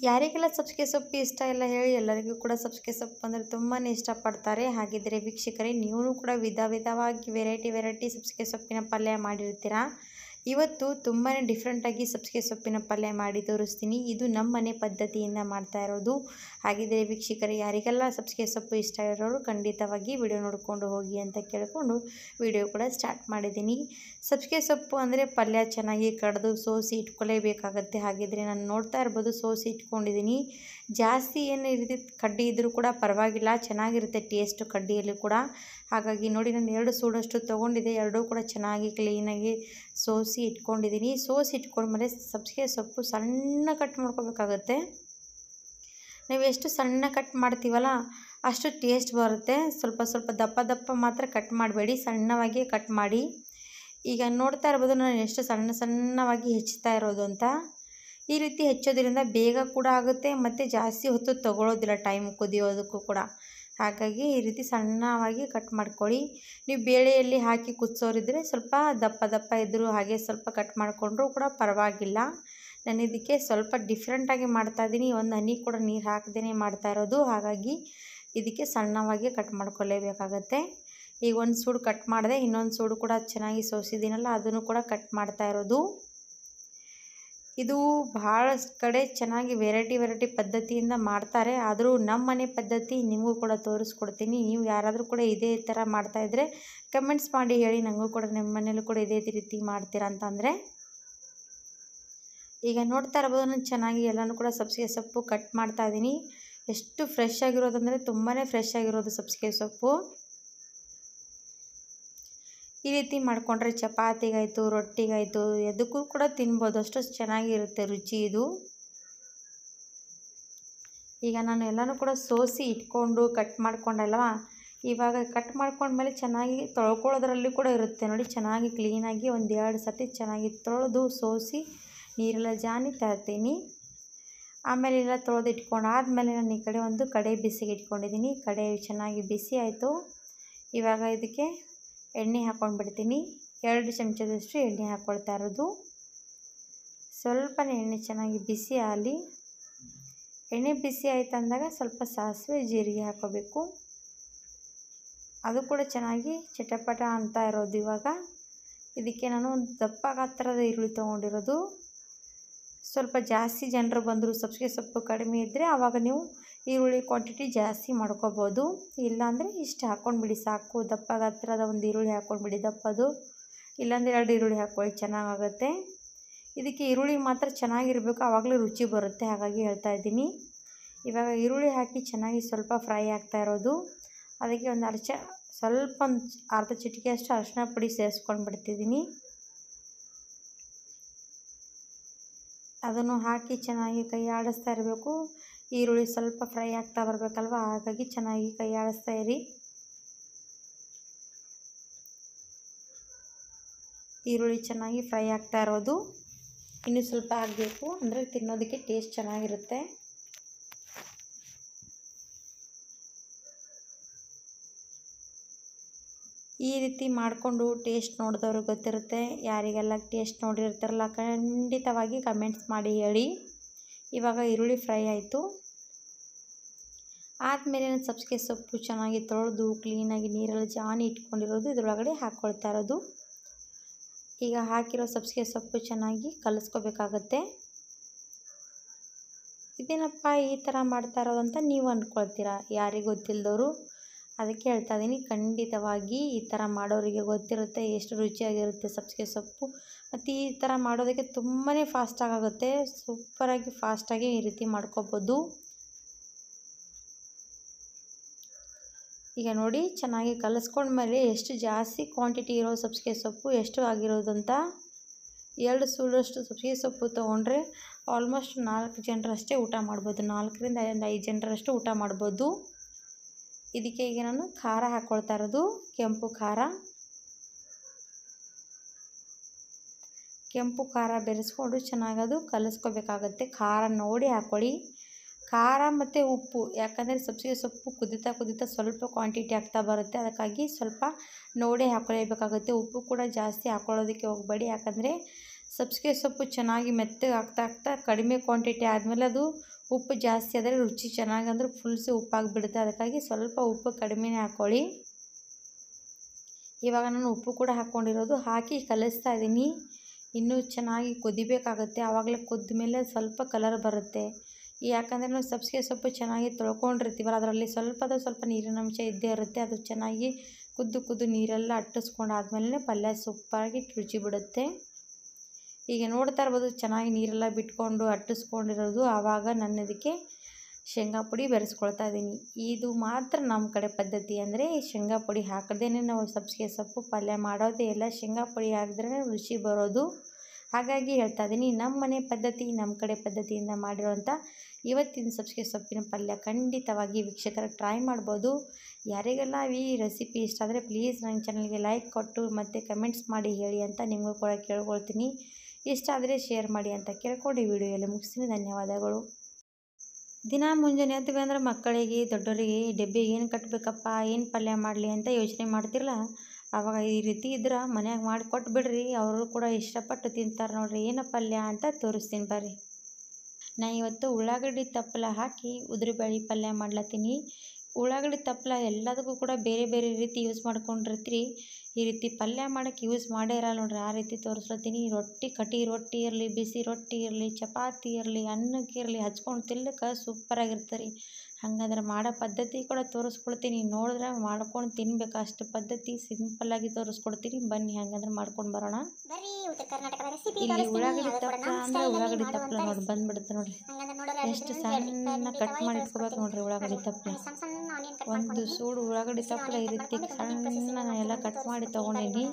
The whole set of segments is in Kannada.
ಯಾರಿಗೆಲ್ಲ ಸಬ್ಸಿಗೆ ಸೊಪ್ಪು ಇಷ್ಟ ಇಲ್ಲ ಹೇಳಿ ಎಲ್ಲರಿಗೂ ಕೂಡ ಸಬ್ಸಿಗೆ ಸೊಪ್ಪು ಅಂದರೆ ತುಂಬಾ ಇಷ್ಟಪಡ್ತಾರೆ. ಹಾಗಿದ್ದರೆ ವೀಕ್ಷಕರೇ, ನೀವು ಕೂಡ ವಿಧ ವಿಧವಾಗಿ ವೆರೈಟಿ ವೆರೈಟಿ ಸಬ್ಸಿಗೆ ಸೊಪ್ಪಿನ ಪಲ್ಯ ಮಾಡಿರ್ತೀರಾ? ಇವತ್ತು ತುಂಬಾ ಡಿಫ್ರೆಂಟಾಗಿ ಸಬ್ಸಿಗೆ ಸೊಪ್ಪಿನ ಪಲ್ಯ ಮಾಡಿ ತೋರಿಸ್ತೀನಿ. ಇದು ನಮ್ಮ ಮನೆ ಪದ್ಧತಿಯಿಂದ ಮಾಡ್ತಾ ಇರೋದು. ಹಾಗಿದ್ದರೆ ವೀಕ್ಷಕರು, ಯಾರಿಗೆಲ್ಲ ಸಬ್ಸಿಗೆ ಸೊಪ್ಪು ಇಷ್ಟ ಇರೋರು ಖಂಡಿತವಾಗಿ ವಿಡಿಯೋ ನೋಡಿಕೊಂಡು ಹೋಗಿ ಅಂತ ಕೇಳಿಕೊಂಡು ವಿಡಿಯೋ ಕೂಡ ಸ್ಟಾರ್ಟ್ ಮಾಡಿದ್ದೀನಿ. ಸಬ್ಸಿಗೆ ಸೊಪ್ಪು ಅಂದರೆ ಪಲ್ಯ ಚೆನ್ನಾಗಿ ಕಡ್ದು ಸೋಸಿ ಇಟ್ಕೊಳ್ಳೇಬೇಕಾಗತ್ತೆ ಹಾಗಿದ್ರೆ ನಾನು ನೋಡ್ತಾ ಇರ್ಬೋದು ಸೋಸಿ ಇಟ್ಕೊಂಡಿದ್ದೀನಿ. ಜಾಸ್ತಿ ಏನು ಇರ್ತಿ ಕಡ್ಡಿ ಇದ್ದರೂ ಕೂಡ ಪರವಾಗಿಲ್ಲ. ಚೆನ್ನಾಗಿರುತ್ತೆ ಟೇಸ್ಟು ಕಡ್ಡಿಯಲ್ಲಿ ಕೂಡ. ಹಾಗಾಗಿ ನೋಡಿ, ನಾನು ಎರಡು ಸೂಡಷ್ಟು ತೊಗೊಂಡಿದ್ದೆ. ಎರಡೂ ಕೂಡ ಚೆನ್ನಾಗಿ ಕ್ಲೀನಾಗಿ ಸೋಸಿ ಇಟ್ಕೊಂಡಿದ್ದೀನಿ. ಸೋಸಿ ಇಟ್ಕೊಂಡ್ಮೇಲೆ ಸಬ್ಸಿಗೆ ಸೊಪ್ಪು ಸಣ್ಣ ಕಟ್ ಮಾಡ್ಕೋಬೇಕಾಗುತ್ತೆ. ನೀವು ಎಷ್ಟು ಸಣ್ಣ ಕಟ್ ಮಾಡ್ತೀವಲ್ಲ, ಅಷ್ಟು ಟೇಸ್ಟ್ ಬರುತ್ತೆ. ಸ್ವಲ್ಪ ಸ್ವಲ್ಪ ದಪ್ಪ ದಪ್ಪ ಮಾತ್ರ ಕಟ್ ಮಾಡಬೇಡಿ. ಸಣ್ಣವಾಗಿ ಕಟ್ ಮಾಡಿ. ಈಗ ನೋಡ್ತಾ ಇರ್ಬೋದು, ನಾನು ಎಷ್ಟು ಸಣ್ಣ ಸಣ್ಣವಾಗಿ ಹೆಚ್ಚುತ್ತಾ ಇರೋದು ಅಂತ. ಈ ರೀತಿ ಹೆಚ್ಚೋದ್ರಿಂದ ಬೇಗ ಕೂಡ ಆಗುತ್ತೆ, ಮತ್ತು ಜಾಸ್ತಿ ಹೊತ್ತು ತಗೊಳ್ಳೋದಿಲ್ಲ ಟೈಮ್ ಕುದಿಯೋದಕ್ಕೂ ಕೂಡ. ಹಾಗಾಗಿ ಈ ರೀತಿ ಸಣ್ಣವಾಗಿ ಕಟ್ ಮಾಡ್ಕೊಳ್ಳಿ. ನೀವು ಬೇಳೆಯಲ್ಲಿ ಹಾಕಿ ಕುದಿಸೋರಿದ್ರೆ ಸ್ವಲ್ಪ ದಪ್ಪ ದಪ್ಪ ಇದ್ದರೂ ಹಾಗೆ ಸ್ವಲ್ಪ ಕಟ್ ಮಾಡಿಕೊಂಡ್ರೂ ಕೂಡ ಪರವಾಗಿಲ್ಲ. ನಾನು ಇದಕ್ಕೆ ಸ್ವಲ್ಪ ಡಿಫ್ರೆಂಟಾಗಿ ಮಾಡ್ತಾಯಿದ್ದೀನಿ ಒಂದು ಹನಿ ಕೂಡ ನೀರು ಹಾಕ್ದೇ ಮಾಡ್ತಾ ಇರೋದು. ಹಾಗಾಗಿ ಇದಕ್ಕೆ ಸಣ್ಣವಾಗಿ ಕಟ್ ಮಾಡ್ಕೊಳ್ಳೇಬೇಕಾಗತ್ತೆ. ಈಗ ಒಂದು ಸೂಡು ಕಟ್ ಮಾಡಿದೆ, ಇನ್ನೊಂದು ಸೂಡು ಕೂಡ ಚೆನ್ನಾಗಿ ಸೋಸಿದ್ದೀನಲ್ಲ, ಅದನ್ನು ಕೂಡ ಕಟ್ ಮಾಡ್ತಾ ಇರೋದು. ಇದು ಭಾಳಷ್ಟು ಕಡೆ ಚೆನ್ನಾಗಿ ವೆರೈಟಿ ವೆರೈಟಿ ಪದ್ಧತಿಯಿಂದ ಮಾಡ್ತಾರೆ. ಆದರೂ ನಮ್ಮ ಮನೆ ಪದ್ಧತಿ ನಿಮಗೂ ಕೂಡ ತೋರಿಸ್ಕೊಡ್ತೀನಿ. ನೀವು ಯಾರಾದರೂ ಕೂಡ ಇದೇ ಥರ ಮಾಡ್ತಾಯಿದ್ರೆ ಕಮೆಂಟ್ಸ್ ಮಾಡಿ ಹೇಳಿ. ನನಗೂ ಕೂಡ ನಿಮ್ಮ ಮನೇಲೂ ಕೂಡ ಇದೇ ರೀತಿ ಮಾಡ್ತೀರಾ ಅಂತಂದರೆ ಈಗ ನೋಡ್ತಾ ಇರ್ಬೋದು, ನಾನು ಚೆನ್ನಾಗಿ ಎಲ್ಲನೂ ಕೂಡ ಸಬ್ಸಿಗೆ ಸೊಪ್ಪು ಕಟ್ ಮಾಡ್ತಾ ಇದ್ದೀನಿ. ಎಷ್ಟು ಫ್ರೆಶ್ ಆಗಿರೋದಂದರೆ ತುಂಬಾ ಫ್ರೆಶ್ ಆಗಿರೋದು ಸಬ್ಸಿಗೆ ಸೊಪ್ಪು. ಈ ರೀತಿ ಮಾಡಿಕೊಂಡ್ರೆ ಚಪಾತಿಗಾಯಿತು, ರೊಟ್ಟಿಗಾಯಿತು, ಎದಕ್ಕೂ ಕೂಡ ತಿನ್ಬೋದು. ಅಷ್ಟು ಚೆನ್ನಾಗಿರುತ್ತೆ ರುಚಿ ಇದು. ಈಗ ನಾನು ಎಲ್ಲನೂ ಕೂಡ ಸೋಸಿ ಇಟ್ಕೊಂಡು ಕಟ್ ಮಾಡ್ಕೊಂಡಲ್ವ? ಇವಾಗ ಕಟ್ ಮಾಡ್ಕೊಂಡ್ಮೇಲೆ ಚೆನ್ನಾಗಿ ತೊಳ್ಕೊಳ್ಳೋದ್ರಲ್ಲಿ ಕೂಡ ಇರುತ್ತೆ. ನೋಡಿ, ಚೆನ್ನಾಗಿ ಕ್ಲೀನಾಗಿ ಒಂದು ಎರಡು ಸತಿ ಚೆನ್ನಾಗಿ ತೊಳೆದು ಸೋಸಿ ನೀರೆಲ್ಲ ಜಾನಿ ತರ್ತೀನಿ. ಆಮೇಲೆ ಎಲ್ಲ ತೊಳೆದು ಇಟ್ಕೊಂಡು ಆದಮೇಲೆ ನಾನು ಈ ಕಡೆ ಒಂದು ಕಡೆ ಬಿಸಿಗೆ ಇಟ್ಕೊಂಡಿದ್ದೀನಿ. ಕಡೆ ಚೆನ್ನಾಗಿ ಬಿಸಿ ಆಯಿತು. ಇವಾಗ ಇದಕ್ಕೆ ಎಣ್ಣೆ ಹಾಕ್ಕೊಂಡ್ಬಿಡ್ತೀನಿ. ಎರಡು ಚಮಚದಷ್ಟು ಎಣ್ಣೆ ಹಾಕ್ಕೊಳ್ತಾ ಇರೋದು. ಸ್ವಲ್ಪನೇ ಎಣ್ಣೆ ಚೆನ್ನಾಗಿ ಬಿಸಿ ಆಗಲಿ. ಎಣ್ಣೆ ಬಿಸಿ ಆಯ್ತು ಅಂದಾಗ ಸ್ವಲ್ಪ ಸಾಸಿವೆ, ಜೀರಿಗೆ ಹಾಕೋಬೇಕು. ಅದು ಕೂಡ ಚೆನ್ನಾಗಿ ಚಟಪಟ ಅಂತ ಇರೋದು ಇವಾಗ. ಇದಕ್ಕೆ ನಾನು ಒಂದು ದಪ್ಪ ಗಾತ್ರದ ಈರುಳ್ಳಿ ತೊಗೊಂಡಿರೋದು. ಸ್ವಲ್ಪ ಜಾಸ್ತಿ ಜನರು ಬಂದರು ಸಬ್ಸಿಗೆ ಸೊಪ್ಪು ಕಡಿಮೆ ಇದ್ದರೆ ಆವಾಗ ನೀವು ಈರುಳ್ಳಿ ಕ್ವಾಂಟಿಟಿ ಜಾಸ್ತಿ ಮಾಡ್ಕೋಬೋದು. ಇಲ್ಲಾಂದರೆ ಇಷ್ಟು ಹಾಕ್ಕೊಂಡ್ಬಿಡಿ ಸಾಕು. ದಪ್ಪ ಹತ್ರದ ಒಂದು ಈರುಳ್ಳಿ ಹಾಕ್ಕೊಂಡ್ಬಿಡಿ ದಪ್ಪದು ಇಲ್ಲಾಂದರೆ ಎರಡು ಈರುಳ್ಳಿ ಹಾಕ್ಕೊಳ್ಳಿ ಚೆನ್ನಾಗಾಗುತ್ತೆ. ಇದಕ್ಕೆ ಈರುಳ್ಳಿ ಮಾತ್ರ ಚೆನ್ನಾಗಿರಬೇಕು ಆವಾಗಲೇ ರುಚಿ ಬರುತ್ತೆ, ಹಾಗಾಗಿ ಹೇಳ್ತಾ ಇದ್ದೀನಿ. ಇವಾಗ ಈರುಳ್ಳಿ ಹಾಕಿ ಚೆನ್ನಾಗಿ ಸ್ವಲ್ಪ ಫ್ರೈ ಆಗ್ತಾ ಇರೋದು. ಅದಕ್ಕೆ ಒಂದು ಅರ್ಚ ಸ್ವಲ್ಪ ಒಂದು ಅರ್ಧ ಚಿಟಿಕೆಯಷ್ಟು ಅರಿಶಿನ ಪುಡಿ ಸೇರಿಸ್ಕೊಂಡು ಬಿಡ್ತಿದ್ದೀನಿ. ಅದನ್ನು ಹಾಕಿ ಚೆನ್ನಾಗಿ ಕೈ ಆಡಿಸ್ತಾ ಇರಬೇಕು. ಈರುಳ್ಳಿ ಸ್ವಲ್ಪ ಫ್ರೈ ಆಗ್ತಾ ಬರಬೇಕಲ್ವ? ಹಾಗಾಗಿ ಚೆನ್ನಾಗಿ ಕೈ ಆಡಿಸ್ತಾ ಇರಿ. ಈರುಳ್ಳಿ ಚೆನ್ನಾಗಿ ಫ್ರೈ ಆಗ್ತಾ ಇರೋದು. ಇನ್ನೂ ಸ್ವಲ್ಪ ಆಗಬೇಕು ಅಂದರೆ ತಿನ್ನೋದಕ್ಕೆ ಟೇಸ್ಟ್ ಚೆನ್ನಾಗಿರುತ್ತೆ. ಈ ರೀತಿ ಮಾಡಿಕೊಂಡು ಟೇಸ್ಟ್ ನೋಡಿದವ್ರಿಗೆ ಗೊತ್ತಿರುತ್ತೆ. ಯಾರಿಗೆಲ್ಲ ಟೇಸ್ಟ್ ನೋಡಿರ್ತಾರಲ್ಲ, ಖಂಡಿತವಾಗಿ ಕಮೆಂಟ್ಸ್ ಮಾಡಿ ಹೇಳಿ. ಇವಾಗ ಈರುಳ್ಳಿ ಫ್ರೈ ಆಯಿತು. ಆದಮೇಲೆ ನಾನು ಸಬ್ಸಿಗೆ ಸೊಪ್ಪು ಚೆನ್ನಾಗಿ ತೊಳೆದು ಕ್ಲೀನಾಗಿ ನೀರಲ್ಲಿ ಜಾನಿ ಇಟ್ಕೊಂಡಿರೋದು, ಇದರೊಳಗಡೆ ಹಾಕ್ಕೊಳ್ತಾ ಇರೋದು. ಈಗ ಹಾಕಿರೋ ಸಬ್ಸಿಗೆ ಸೊಪ್ಪು ಚೆನ್ನಾಗಿ ಕಲಿಸ್ಕೋಬೇಕಾಗತ್ತೆ. ಇದೇನಪ್ಪ ಈ ಥರ ಮಾಡ್ತಾ ಇರೋದು ಅಂತ ನೀವು ಅಂದ್ಕೊಳ್ತೀರಾ? ಯಾರಿಗೆ ಗೊತ್ತಿಲ್ಲದವರು ಅದಕ್ಕೆ ಹೇಳ್ತಾ ಇದ್ದೀನಿ, ಖಂಡಿತವಾಗಿ ಈ ಥರ ಮಾಡೋರಿಗೆ ಗೊತ್ತಿರುತ್ತೆ, ಎಷ್ಟು ರುಚಿಯಾಗಿರುತ್ತೆ ಸಬ್ಸಿಗೆ ಸೊಪ್ಪು. ಮತ್ತು ಈ ಥರ ಮಾಡೋದಕ್ಕೆ ತುಂಬಾ ಫಾಸ್ಟಾಗುತ್ತೆ ಸೂಪರಾಗಿ ಫಾಸ್ಟಾಗಿ ಈ ರೀತಿ ಮಾಡ್ಕೋಬೋದು. ಈಗ ನೋಡಿ, ಚೆನ್ನಾಗಿ ಕಲಿಸ್ಕೊಂಡ್ಮೇಲೆ ಎಷ್ಟು ಜಾಸ್ತಿ ಕ್ವಾಂಟಿಟಿ ಇರೋ ಸಬ್ಸಿಗೆ ಸೊಪ್ಪು, ಎಷ್ಟು ಆಗಿರೋದಂತ ಎರಡು ಸೂಡಷ್ಟು ಸಬ್ಸಿಗೆ ಸೊಪ್ಪು ತೊಗೊಂಡ್ರೆ ಆಲ್ಮೋಸ್ಟ್ ನಾಲ್ಕು ಜನರಷ್ಟೇ ಊಟ ಮಾಡ್ಬೋದು, ನಾಲ್ಕರಿಂದ ಐದು ಜನರಷ್ಟು ಊಟ ಮಾಡ್ಬೋದು. ಇದಕ್ಕೆ ಈಗ ನಾನು ಖಾರ ಹಾಕ್ಕೊಳ್ತಾ ಇರೋದು. ಕೆಂಪು ಖಾರ. ಕೆಂಪು ಖಾರ ಬೆರೆಸ್ಕೊಂಡು ಚೆನ್ನಾಗದು ಕಲಿಸ್ಕೋಬೇಕಾಗತ್ತೆ. ಖಾರ ನೋಡಿ ಹಾಕ್ಕೊಳ್ಳಿ ಖಾರ ಮತ್ತು ಉಪ್ಪು. ಯಾಕಂದರೆ ಸಬ್ಸಿಗೆ ಸೊಪ್ಪು ಕುದಿತಾ ಕುದಿತಾ ಸ್ವಲ್ಪ ಕ್ವಾಂಟಿಟಿ ಆಗ್ತಾ ಬರುತ್ತೆ. ಅದಕ್ಕಾಗಿ ಸ್ವಲ್ಪ ನೋಡಿ ಹಾಕ್ಕೊಳ್ಳೇಬೇಕಾಗುತ್ತೆ ಉಪ್ಪು ಕೂಡ ಜಾಸ್ತಿ ಹಾಕ್ಕೊಳ್ಳೋದಕ್ಕೆ ಹೋಗಬೇಡಿ. ಯಾಕಂದರೆ ಸಬ್ಸಿಗೆ ಸೊಪ್ಪು ಚೆನ್ನಾಗಿ ಮೆತ್ತಗೆ ಆಗ್ತಾ ಆಗ್ತಾ ಕಡಿಮೆ ಕ್ವಾಂಟಿಟಿ ಆದಮೇಲೆ ಅದು ಉಪ್ಪು ಜಾಸ್ತಿ ಆದರೆ ರುಚಿ ಚೆನ್ನಾಗಿ ಅಂದ್ರೆ ಫುಲ್ಸು ಉಪ್ಪಾಗಿಬಿಡುತ್ತೆ. ಅದಕ್ಕಾಗಿ ಸ್ವಲ್ಪ ಉಪ್ಪು ಕಡಿಮೆನೇ ಹಾಕ್ಕೊಳ್ಳಿ ಇವಾಗ ನಾನು ಉಪ್ಪು ಕೂಡ ಹಾಕ್ಕೊಂಡಿರೋದು ಹಾಕಿ ಕಲಿಸ್ತಾ ಇದ್ದೀನಿ. ಇನ್ನೂ ಚೆನ್ನಾಗಿ ಕುದಿಬೇಕಾಗುತ್ತೆ. ಆವಾಗಲೇ ಕುದ್ದ ಮೇಲೆ ಸ್ವಲ್ಪ ಕಲರ್ ಬರುತ್ತೆ. ಯಾಕಂದರೆ ನಾವು ಸಬ್ಸಿಗೆ ಸೊಪ್ಪು ಚೆನ್ನಾಗಿ ತೊಳ್ಕೊಂಡಿರ್ತೀವಲ್ಲ, ಅದರಲ್ಲಿ ಸ್ವಲ್ಪದ ಸ್ವಲ್ಪ ನೀರಿನ ಅಂಶ ಇದ್ದೇ ಇರುತ್ತೆ. ಅದು ಚೆನ್ನಾಗಿ ಕುದ್ದು ಕುದ್ದು ನೀರೆಲ್ಲ ಅಟ್ಟಿಸ್ಕೊಂಡಾದ್ಮೇಲೆ ಪಲ್ಯ ಸೂಪರಾಗಿ ರುಚಿ ಬಿಡುತ್ತೆ. ಈಗ ನೋಡ್ತಾ ಇರ್ಬೋದು, ಚೆನ್ನಾಗಿ ನೀರೆಲ್ಲ ಬಿಟ್ಕೊಂಡು ಅಟ್ಟಿಸ್ಕೊಂಡಿರೋದು. ಆವಾಗ ನಾನು ಇದಕ್ಕೆ ಶೇಂಗಾ ಪುಡಿ ಬೆರೆಸ್ಕೊಳ್ತಾ ಇದ್ದೀನಿ. ಇದು ಮಾತ್ರ ನಮ್ಮ ಕಡೆ ಪದ್ಧತಿ ಅಂದರೆ ಶೇಂಗಾ ಪುಡಿ ಹಾಕದೇನೆ ನಾವು ಸಬ್ಸಿಗೆ ಸೊಪ್ಪು ಪಲ್ಯ ಮಾಡೋದೇ ಇಲ್ಲ. ಶೇಂಗಾ ಪುಡಿ ಹಾಕಿದ್ರೆ ರುಚಿ ಬರೋದು. ಹಾಗಾಗಿ ಹೇಳ್ತಾ ಇದ್ದೀನಿ, ನಮ್ಮ ಮನೆ ಪದ್ಧತಿ, ನಮ್ಮ ಕಡೆ ಪದ್ಧತಿಯಿಂದ ಮಾಡಿರೋಂಥ ಇವತ್ತಿನ ಸಬ್ಸಿಗೆ ಸೊಪ್ಪಿನ ಪಲ್ಯ ಖಂಡಿತವಾಗಿ ವೀಕ್ಷಕರ ಟ್ರೈ ಮಾಡ್ಬೋದು. ಯಾರಿಗೆಲ್ಲ ಈ ರೆಸಿಪಿ ಇಷ್ಟ ಆದರೆ ಪ್ಲೀಸ್ ನನ್ನ ಚಾನಲ್ಗೆ ಲೈಕ್ ಕೊಟ್ಟು ಮತ್ತು ಕಮೆಂಟ್ಸ್ ಮಾಡಿ ಹೇಳಿ ಅಂತ ನಿಮಗೂ ಕೂಡ ಕೇಳ್ಕೊಳ್ತೀನಿ. ಇಷ್ಟ ಆದರೆ ಶೇರ್ ಮಾಡಿ ಅಂತ ಕೇಳ್ಕೊಂಡು ಈ ವಿಡಿಯೋ ಎಲ್ಲ ಮುಗಿಸ್ತೀನಿ. ಧನ್ಯವಾದಗಳು. ದಿನ ಮುಂಜಾನೆ ಎದ್ವಿ ಅಂದ್ರೆ ಮಕ್ಕಳಿಗೆ, ದೊಡ್ಡವರಿಗೆ ಡಬ್ಬಿ ಏನು ಕಟ್ಟಬೇಕಪ್ಪ ಏನು ಪಲ್ಯ ಮಾಡಲಿ ಅಂತ ಯೋಚನೆ ಮಾಡ್ತಿರಲ್ಲ ಆವಾಗ ಈ ರೀತಿ ಇದ್ರೆ ಮನ್ಯಾಗ ಮಾಡಿ ಕೊಟ್ಟು ಬಿಡ್ರಿ. ಅವರು ಕೂಡ ಇಷ್ಟಪಟ್ಟು ತಿಂತಾರೆ ನೋಡ್ರಿ. ಏನು ಪಲ್ಯ ಅಂತ ತೋರಿಸ್ತೀನಿ ಬರ್ರಿ. ನಾ ಇವತ್ತು ಉಳ್ಳಾಗಡ್ಡಿ ತಪ್ಪಲ ಹಾಕಿ ಉದುರಿಬೇಳೆ ಪಲ್ಯ ಮಾಡ್ಲತ್ತೀನಿ. ಉಳ್ಳಾಗಡ್ಡಿ ತಪ್ಪಲ ಎಲ್ಲದಕ್ಕೂ ಕೂಡ ಬೇರೆ ಬೇರೆ ರೀತಿ ಯೂಸ್ ಮಾಡ್ಕೊಂಡಿರ್ತೀರಿ. ಈ ರೀತಿ ಪಲ್ಯ ಮಾಡೋಕ್ಕೆ ಯೂಸ್ ಮಾಡೇ ಇರಲ್ಲ ನೋಡ್ರಿ. ಆ ರೀತಿ ತೋರಿಸ್ಲತ್ತೀನಿ. ರೊಟ್ಟಿ ಕಟಿ ರೊಟ್ಟಿ ಇರಲಿ, ಬಿಸಿ ರೊಟ್ಟಿ ಇರಲಿ, ಚಪಾತಿ ಇರಲಿ, ಅನ್ನಕ್ಕೆ ಇರಲಿ, ಹಚ್ಕೊಂಡು ತಿನ್ಲಿಕ್ಕೆ ಸೂಪರಾಗಿರ್ತಾರೆ ಹಂಗಂದ್ರೆ ಮಾಡೋ ಪದ್ಧತಿ ಕೂಡ ತೋರಿಸ್ಕೊಡ್ತೀನಿ. ನೋಡಿದ್ರೆ ಮಾಡ್ಕೊಂಡು ತಿನ್ಬೇಕು. ಅಷ್ಟು ಪದ್ಧತಿ ಸಿಂಪಲ್ಲಾಗಿ ತೋರಿಸ್ಕೊಡ್ತೀನಿ. ಬನ್ನಿ ಹಂಗಂದ್ರೆ ಮಾಡ್ಕೊಂಡು ಬರೋಣ. ಇಲ್ಲಿ ಉಳ್ಳಾಗಡ್ಡಿ ತಪ್ಪಲ ಅಂದ್ರೆ ಉಳ್ಳಾಗಡ್ಡಿ ತಪ್ಪಲ ನೋಡಿ ಬಂದ್ಬಿಡುತ್ತೆ ನೋಡ್ರಿ. ಎಷ್ಟು ಸಣ್ಣ ಕಟ್ ಮಾಡಿ ಇಟ್ಕೋಬೇಕು ನೋಡ್ರಿ ಉಳ್ಳಾಗಡ್ಡಿ ತಪ್ಪಲ ಒಂದು ಸೂಡು ಉಳ್ಳಾಗಡ್ಡಿ ತಪ್ಪಲ ಇರುತ್ತೆ ರೀತಿ ಸಣ್ಣ ಎಲ್ಲ ಕಟ್ ಮಾಡಿ ತೊಗೊಂಡೀನಿ.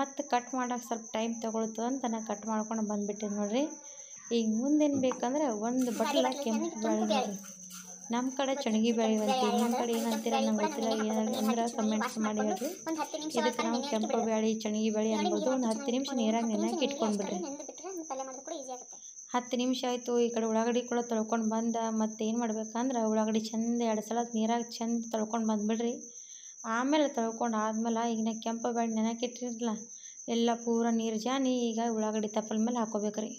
ಮತ್ತು ಕಟ್ ಮಾಡೋಕೆ ಸ್ವಲ್ಪ ಟೈಮ್ ತೊಗೊಳ್ತದೆ ಅಂತ ನಾನು ಕಟ್ ಮಾಡ್ಕೊಂಡು ಬಂದುಬಿಟ್ಟೆ ನೋಡ್ರಿ. ಈಗ ಮುಂದೇನು ಬೇಕಂದ್ರೆ ಒಂದು ಬಟ್ಲ ಕೆಂಪು ಬೇಳೆ ನೋಡ್ರಿ. ನಮ್ಮ ಕಡೆ ಚಣಗಿ ಬೇಳೆ ಅಂತ ನಿಮ್ಮ ಕಡೆ ಏನಂತೀರ ನಂಗೆ ಗೊತ್ತಿಲ್ಲ ಏನಂದ್ರೆ ಕಮೆಂಟ್ಸ್ ಮಾಡಿ ನಿಮಿಷ ಇದಕ್ಕೆ ನಾವು ಕೆಂಪು ಬೇಳೆ ಚಣಗಿ ಬೇಳೆ ಅನ್ಬೋದು, ಒಂದು ಹತ್ತು ನಿಮಿಷ ನೀರಾಗ ನೆನಕ್ಕೆ ಇಟ್ಕೊಂಡ್ಬಿಡ್ರಿ. ಹತ್ತು ನಿಮಿಷ ಆಯಿತು, ಈ ಕಡೆ ಉಳ್ಳಾಗಡ್ಡಿ ಕೂಡ ತೊಳ್ಕೊಂಡು ಬಂದ, ಮತ್ತು ಏನು ಮಾಡ್ಬೇಕಂದ್ರೆ ಉಳ್ಳಾಗಡ್ಡಿ ಚೆಂದ ಎರಡು ಸಲ ನೀರಾಗ ಚಂದ ತೊಳ್ಕೊಂಡು ಬಂದುಬಿಡ್ರಿ. ಆಮೇಲೆ ತೊಳ್ಕೊಂಡು ಆದ್ಮೇಲೆ ಈಗ ನಾ ಕೆಂಪು ಬೇಳೆ ನೆನೆಯಕ್ಕೆ ಇಟ್ಟಿರಲ್ಲ ಎಲ್ಲ ಪೂರ ನೀರು ಜಾನಿ, ಈಗ ಉಳ್ಳಾಗಡ್ಡಿ ತಪ್ಪಲ ಮೇಲೆ ಹಾಕೋಬೇಕ್ರಿ.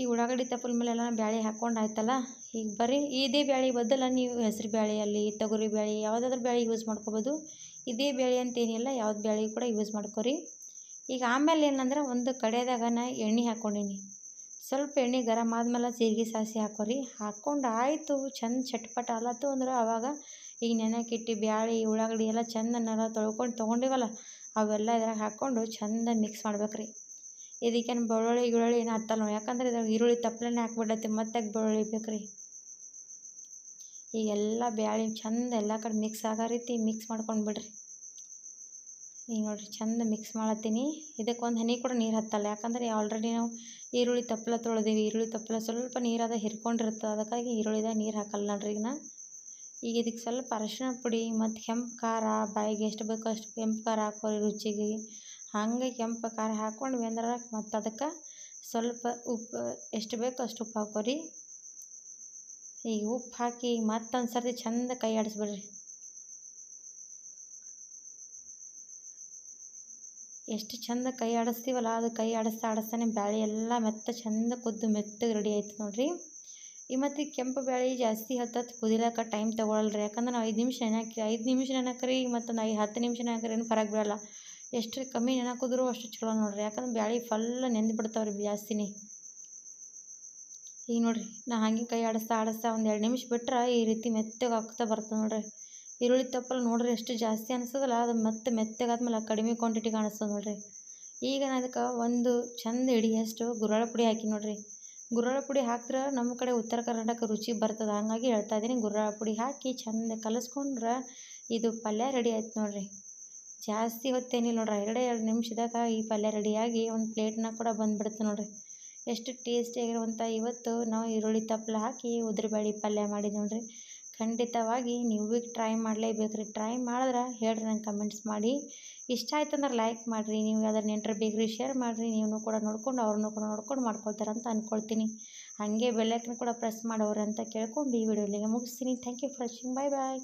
ಈ ಉಳ್ಳಾಗಡ್ಡಿ ತಪ್ಪಲ ಮೇಲೆ ಎಲ್ಲ ಬ್ಯಾಳೆ ಹಾಕ್ಕೊಂಡು ಆಯ್ತಲ್ಲ ಈಗ ಬರೀ ಇದೇ ಬ್ಯಾಳೆ ಬದಲ ನೀವು ಹೆಸ್ರು ಬ್ಯಾಳೆ, ಅಲ್ಲಿ ತೊಗರಿ ಬ್ಯಾಳೆ, ಯಾವುದಾದ್ರೂ ಬ್ಯಾಳೆ ಯೂಸ್ ಮಾಡ್ಕೊಬೋದು. ಇದೇ ಬ್ಯಾಳೆ ಅಂತೇನಿಲ್ಲ, ಯಾವ್ದು ಬ್ಯಾಳೆ ಕೂಡ ಯೂಸ್ ಮಾಡ್ಕೊರಿ. ಈಗ ಆಮೇಲೆ ಏನಂದ್ರೆ ಒಂದು ಕಡೆದಾಗ ನಾ ಎಣ್ಣೆ ಹಾಕ್ಕೊಂಡೀನಿ ಸ್ವಲ್ಪ ಎಣ್ಣೆ ಗರಮ್ ಆದ್ಮೇಲೆ ಜೀರಿಗೆ ಸಾಸಿ ಹಾಕೋರಿ. ಹಾಕ್ಕೊಂಡು ಆಯಿತು, ಚಂದ ಚಟ್ಪಟ ಅಲ್ಲತ್ತು ಅಂದ್ರೆ ಆವಾಗ ಈಗ ನೆನೆಕಿಟ್ಟು ಬ್ಯಾಳಿ, ಉಳ್ಳಾಗಡ್ಡಿ ಎಲ್ಲ ಚಂದನೆಲ್ಲ ತೊಳ್ಕೊಂಡು ತೊಗೊಂಡಿವಲ್ಲ, ಅವೆಲ್ಲ ಇದ್ರಾಗ ಹಾಕ್ಕೊಂಡು ಚಂದ ಮಿಕ್ಸ್ ಮಾಡ್ಬೇಕ್ರಿ. ಇದಕ್ಕೇನು ಬೆಳ್ಳುಳ್ಳಿ ಗಿಳ್ಳುಳ್ಳಿ ಏನು ಹತ್ತಲ್ಲ ಯಾಕಂದ್ರೆ ಇದ್ರಾಗ ಈರುಳ್ಳಿ ತಪ್ಲೆನೇ ಹಾಕ್ಬಿಡತ್ತೆ, ಮತ್ತೆ ಬೆಳ್ಳುಳ್ಳಿ ಬೇಕ್ರಿ? ಈಗೆಲ್ಲ ಬ್ಯಾಳಿ ಚಂದ ಎಲ್ಲ ಕಡೆ ಮಿಕ್ಸ್ ಆಗೋ ರೀತಿ ಮಿಕ್ಸ್ ಮಾಡ್ಕೊಂಡು ಬಿಡ್ರಿ. ಈಗ ನೋಡಿರಿ, ಚಂದ ಮಿಕ್ಸ್ ಮಾಡತ್ತೀನಿ. ಇದಕ್ಕೆ ಒಂದು ಹನಿ ಕೂಡ ನೀರು ಹತ್ತಲ್ಲ, ಯಾಕಂದರೆ ಆಲ್ರೆಡಿ ನಾವು ಈರುಳ್ಳಿ ತಪ್ಪಲ ತೊಳೆದೀವಿ ಈರುಳ್ಳಿ ತಪ್ಪಲ ಸ್ವಲ್ಪ ನೀರಾದ ಹಿರ್ಕೊಂಡಿರ್ತದೆ ಅದಕ್ಕಾಗಿ ಈರುಳ್ಳಿದಾಗ ನೀರು ಹಾಕಲ್ಲ ನೋಡ್ರಿ ಈಗ ಈಗ ಇದಕ್ಕೆ ಸ್ವಲ್ಪ ಅರಶಿನ ಪುಡಿ, ಮತ್ತು ಕೆಂಪು ಖಾರ, ಬಾಯಿಗೆ ಎಷ್ಟು ಬೇಕೋ ಅಷ್ಟು ಕೆಂಪು ಖಾರ ಹಾಕೋರಿ ರುಚಿಗೆ. ಹಾಗೆ ಕೆಂಪು ಖಾರ ಹಾಕ್ಕೊಂಡು ಬೆಂದ್ರೆ ಮತ್ತು ಅದಕ್ಕೆ ಸ್ವಲ್ಪ ಉಪ್ಪು ಎಷ್ಟು ಬೇಕೋ ಅಷ್ಟು ಉಪ್ಪು ಹಾಕೋರಿ. ಈಗ ಉಪ್ಪು ಹಾಕಿ ಮತ್ತೊಂದು ಸರ್ತಿ ಚಂದ ಕೈ ಆಡಿಸ್ಬಿಡ್ರಿ. ಎಷ್ಟು ಚಂದ ಕೈ ಆಡಿಸ್ತೀವಲ್ಲ ಅದು ಕೈ ಆಡಿಸ್ತಾ ಆಡಿಸ್ತಾನೆ ಬ್ಯಾಳೆ ಎಲ್ಲ ಮೆತ್ತ ಚಂದ ಕುದ್ದು ಮೆತ್ತಗೆ ರೆಡಿ ಆಯ್ತು ನೋಡ್ರಿ. ಈ ಮತ್ತು ಕೆಂಪು ಬ್ಯಾಳೆ ಜಾಸ್ತಿ ಹತ್ತತ್ತು ಕುದಿಲಕ್ಕ ಟೈಮ್ ತೊಗೊಳಲ್ರಿ. ಯಾಕಂದ್ರೆ ನಾವು ಐದು ನಿಮಿಷ ನೆನಾಕಿ ಐದು ನಿಮಿಷ ನೆನಕ್ರಿ ಮತ್ತೊಂದು ಐದು ಹತ್ತು ನಿಮಿಷ ನೆನಕ್ರಿ ಏನು ಫರಕ್ ಬೀಳಲ್ಲ. ಎಷ್ಟು ಕಮ್ಮಿ ನೆನಕಿದ್ರು ಅಷ್ಟು ಚಲೋ ನೋಡ್ರಿ. ಯಾಕಂದ್ರೆ ಬ್ಯಾಳಿ ಫಲ್ ನೆಂದು ಬಿಡ್ತಾವ್ರಿ ಜಾಸ್ತಿನಿ ಈಗ ನೋಡ್ರಿ, ನಾ ಹಾಗೆ ಕೈ ಆಡಿಸ್ತಾ ಆಡಿಸ್ತಾ ಒಂದು ಎರಡು ನಿಮಿಷ ಬಿಟ್ರೆ ಈ ರೀತಿ ಮೆತ್ತಗೆ ಹಾಕ್ತಾ ಬರ್ತದೆ ನೋಡ್ರಿ. ಈರುಳ್ಳಿ ತಪ್ಪಲು ನೋಡ್ರಿ ಎಷ್ಟು ಜಾಸ್ತಿ ಅನಿಸ್ತದಲ್ಲ ಅದು ಮತ್ತೆ ಮೆತ್ತಗಾದ್ಮೇಲೆ ಕಡಿಮೆ ಕ್ವಾಂಟಿಟಿ ಕಾಣಿಸ್ತದೆ ನೋಡ್ರಿ. ಈಗ ನಾನು ಅದಕ್ಕೆ ಒಂದು ಚಂದ ಹಿಡಿಯಷ್ಟು ಗುರಳ ಪುಡಿ ಹಾಕಿ ನೋಡ್ರಿ. ಗುರಳ ಪುಡಿ ಹಾಕಿದ್ರೆ ನಮ್ಮ ಕಡೆ ಉತ್ತರ ಕರ್ನಾಟಕ ರುಚಿ ಬರ್ತದೆ, ಹಾಗಾಗಿ ಹೇಳ್ತಾ ಇದ್ದೀನಿ ಗುರಳ ಪುಡಿ ಹಾಕಿ ಚಂದ ಕಲಿಸ್ಕೊಂಡ್ರೆ ಇದು ಪಲ್ಯ ರೆಡಿ ಆಯ್ತು ನೋಡ್ರಿ. ಜಾಸ್ತಿ ಹೊತ್ತೇನಿಲ್ಲ ನೋಡ್ರಿ. ಎರಡೇ ಎರಡು ನಿಮಿಷದಾಗ ಈ ಪಲ್ಯ ರೆಡಿಯಾಗಿ ಒಂದು ಪ್ಲೇಟ್ನಾಗ ಕೂಡ ಬಂದುಬಿಡುತ್ತೆ ನೋಡ್ರಿ. ಎಷ್ಟು ಟೇಸ್ಟಿಯಾಗಿರುವಂಥ ಇವತ್ತು ನಾವು ಈರುಳ್ಳಿ ತಪ್ಪಲ ಹಾಕಿ ಉದ್ರಬೇಳೆ ಪಲ್ಯ ಮಾಡಿ ನೋಡ್ರಿ. ಖಂಡಿತವಾಗಿ ನೀವು ಭೀ ಟ್ರೈ ಮಾಡಲೇಬೇಕು ರೀ ಟ್ರೈ ಮಾಡಿದ್ರೆ ಹೇಳ್ರಿ ನಂಗೆ ಕಮೆಂಟ್ಸ್ ಮಾಡಿ. ಇಷ್ಟ ಆಯ್ತು ಅಂದ್ರೆ ಲೈಕ್ ಮಾಡಿರಿ. ನೀವು ಯಾವ್ದಾರು ನೆಂಟ್ರು ಬೇಕ್ರಿ ಶೇರ್ ಮಾಡಿರಿ. ನೀವು ಕೂಡ ನೋಡ್ಕೊಂಡು ಅವ್ರನ್ನೂ ಕೂಡ ನೋಡ್ಕೊಂಡು ಮಾಡ್ಕೊಳ್ತಾರೆ ಅಂತ ಅಂದ್ಕೊಳ್ತೀನಿ ಹಾಗೆ ಬೆಲ್ಲೈಕನ್ ಕೂಡ ಪ್ರೆಸ್ ಮಾಡೋರು ಅಂತ ಕೇಳ್ಕೊಂಡು ಈ ವಿಡಿಯೋಲಿಗೆ ಮುಗಿಸ್ತೀನಿ. Thank you for watching bye bye